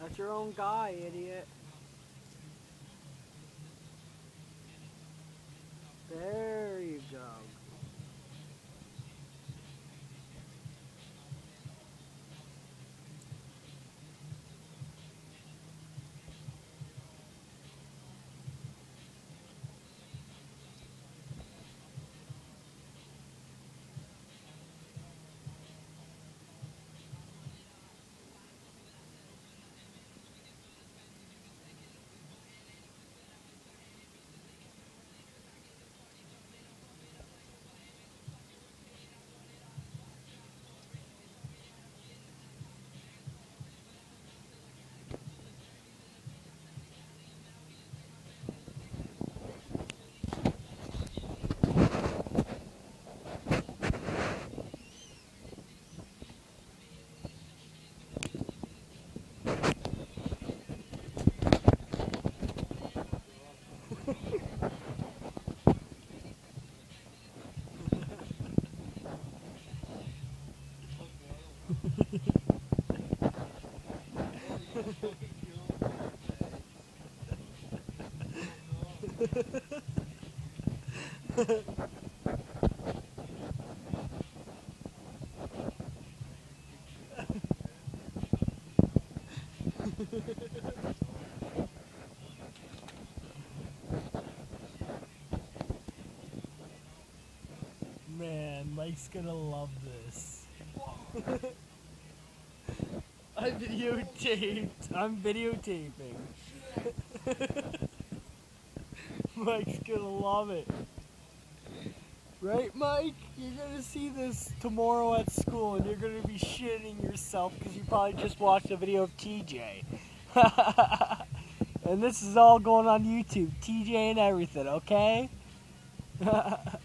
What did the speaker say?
That's your own guy, idiot. Man, Mike's gonna love this. I videotaped. I'm videotaping. Mike's gonna love it. Right, Mike? You're gonna see this tomorrow at school and you're gonna be shitting yourself because you probably just watched a video of TJ. and this is all going on YouTube. TJ and everything, okay?